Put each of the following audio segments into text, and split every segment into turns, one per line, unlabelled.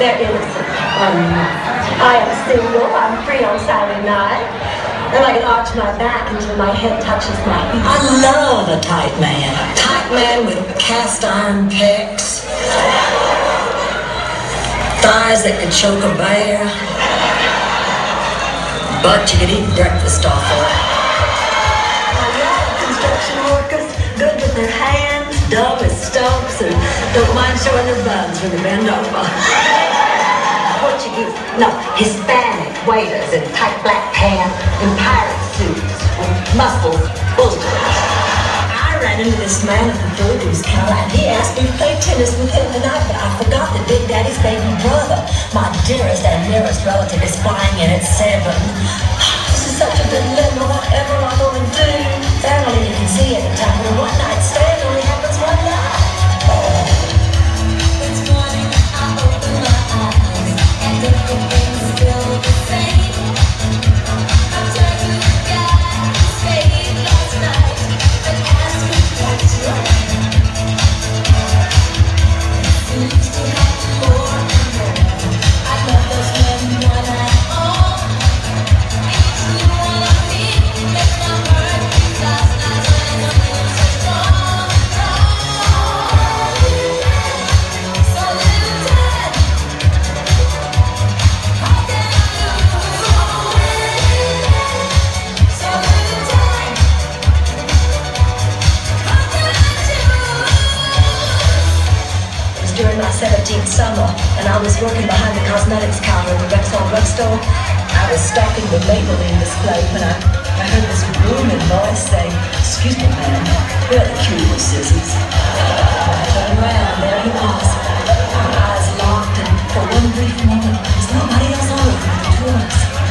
Um, I am single. I'm free on Saturday night. And I can arch my back until my head touches my feet.
I love a tight man. A tight man with cast iron pecs. Thighs that can choke a bear. But you can eat breakfast off of.
I love construction workers, good with their hands, dumb as stumps, and don't mind showing their buns when they bend over. Portuguese, no, Hispanic waiters in tight black pants and pirate suits with muscles bulging.
I ran into this man at the produce counter and he asked me to play tennis with him tonight, but I forgot that Big Daddy's baby brother, my dearest and nearest relative, is flying in at seven. This is such a dilemma. Whatever I'm to do, 17th summer, and I was working behind the cosmetics counter in the Rexall drugstore. I was stocking the Maybelline display when I, I heard this booming voice say, Excuse me, ma'am, where are the cuticle scissors? I turned around, there he was. Our eyes locked, and for one brief moment, there was nobody else on the.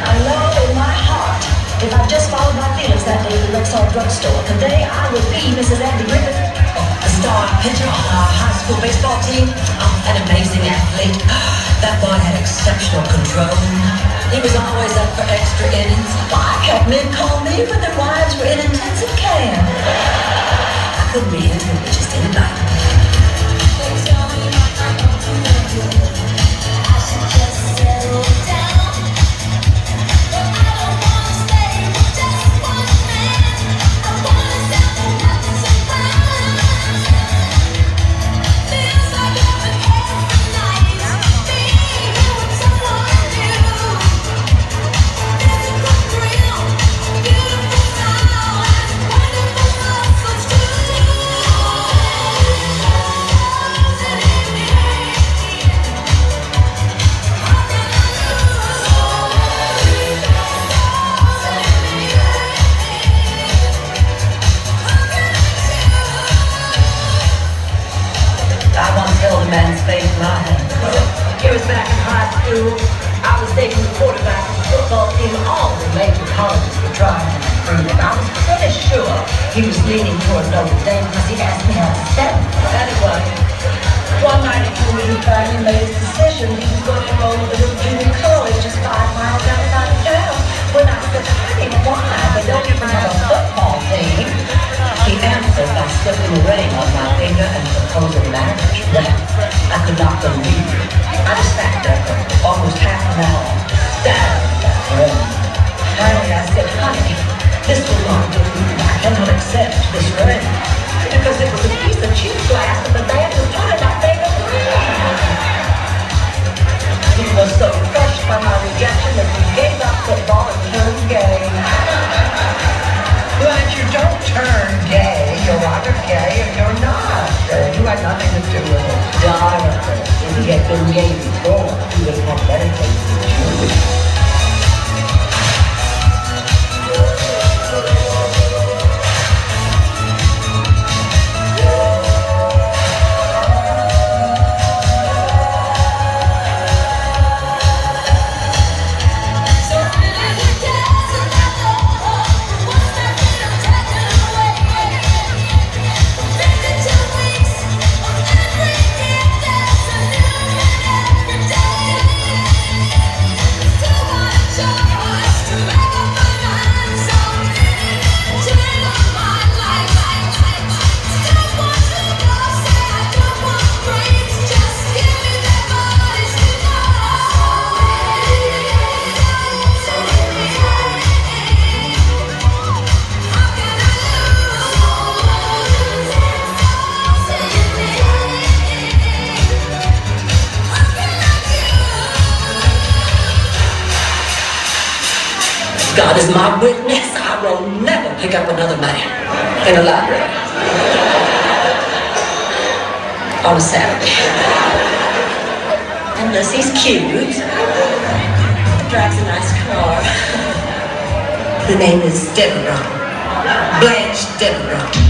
I know in my heart, if I'd just followed my feelings that day at the Rexall drugstore, today I would be Mrs. Andy Griffith, star pitcher on our high school baseball team, oh, an amazing athlete. That boy had exceptional control. He was always up for extra innings. Why can't men call me when their wives were in intensive care? I couldn't be intimate in. I was dating the quarterback of the football team. All the major colleges were trying to recruit him. I was pretty sure he was leaning toward Notre Dame because he asked me how to spell. Anyway, one night he told me he finally made his decision. He was going to enroll at a little junior college just five miles outside of God is my witness, I will never pick up another man in a library on a Saturday. Unless he's cute, drives a nice car. The name is Devereaux. Blanche Devereaux.